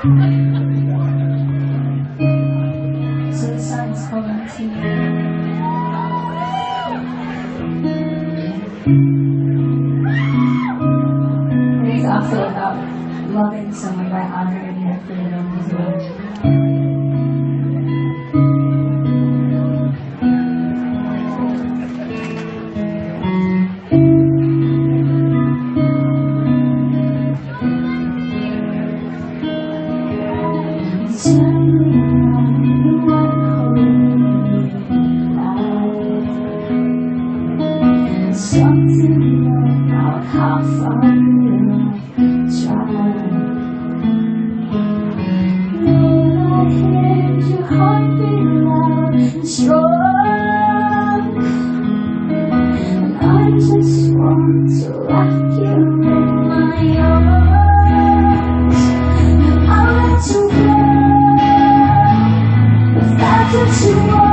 Suicide is calling to you. What do about loving someone by honoring their freedom as well? just want to lock you in my arms I'll let you that's what you want.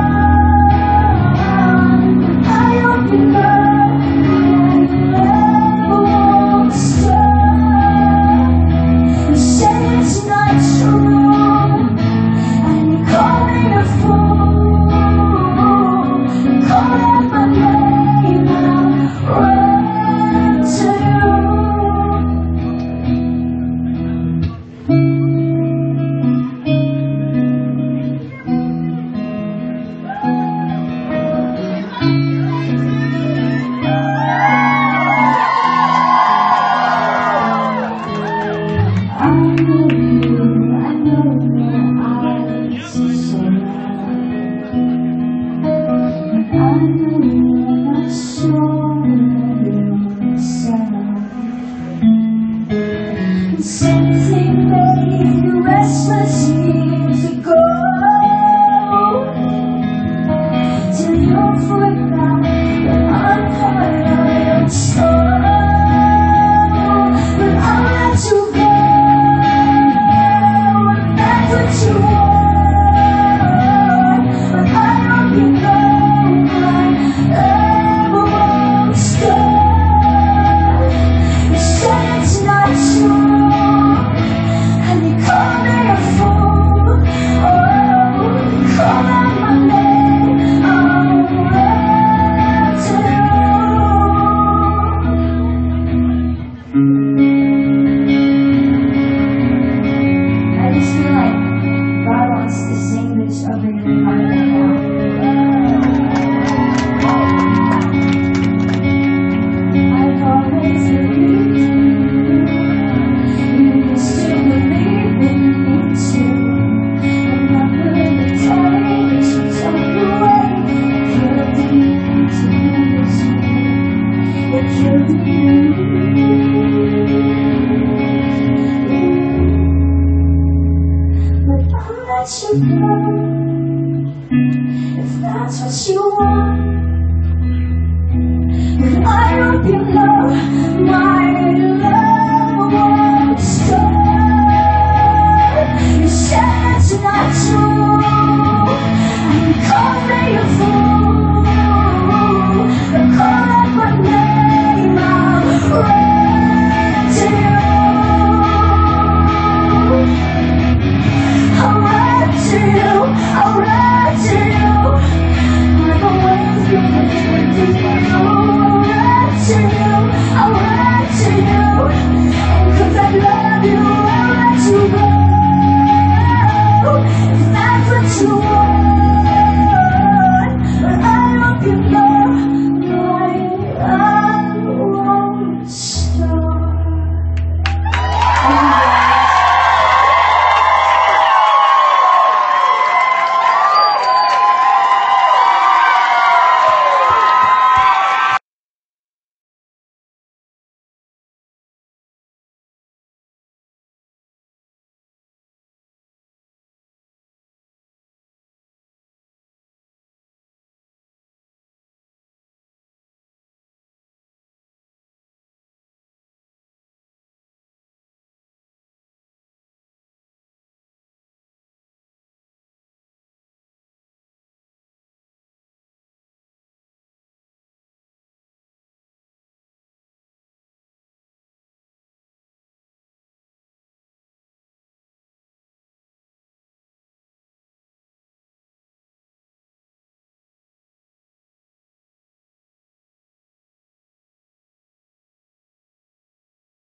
I hope you love my